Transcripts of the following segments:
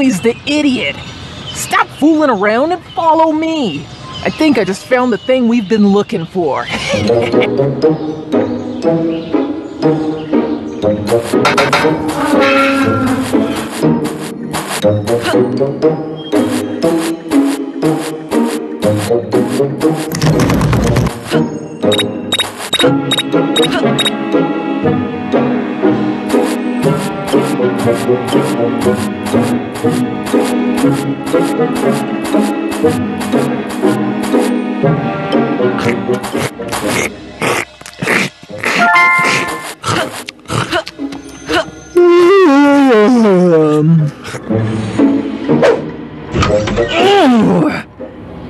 He's the idiot. Stop fooling around and follow me. I think I just found the thing we've been looking for. Oh,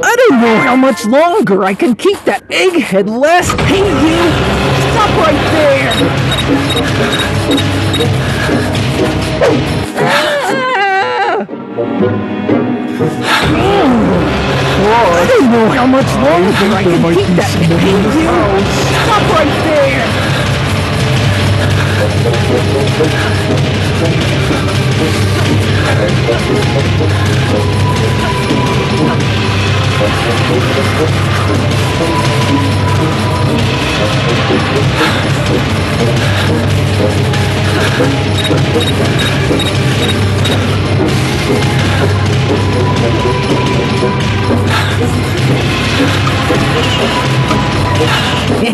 I don't know how much longer I can keep that egghead last. Hey! Stop right there! Oh, I don't know how much longer I can keep that. Hey, you! Oh, stop right there!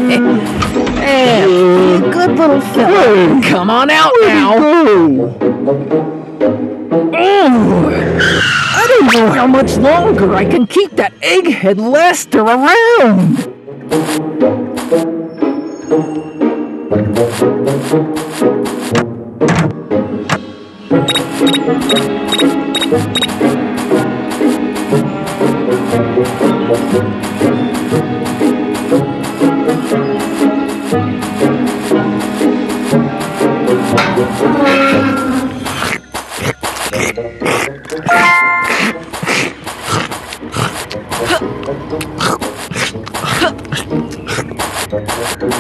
Eh, good little fella. Come on out now. Oh, I don't know how much longer I can keep that egghead Lester around.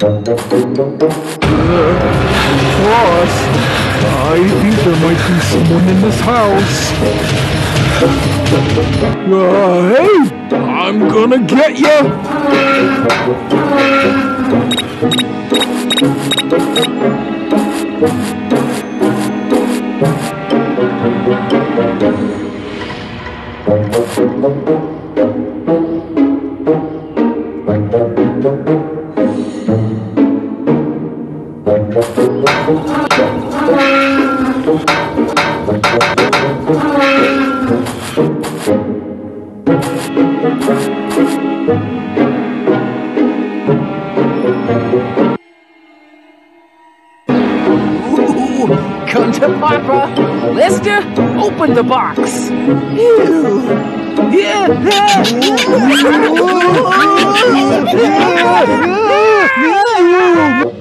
Boss, I think there might be someone in this house. Uh, hey, I'm gonna get you. Come to Papa. Lester, open the box. Ew. Yeah.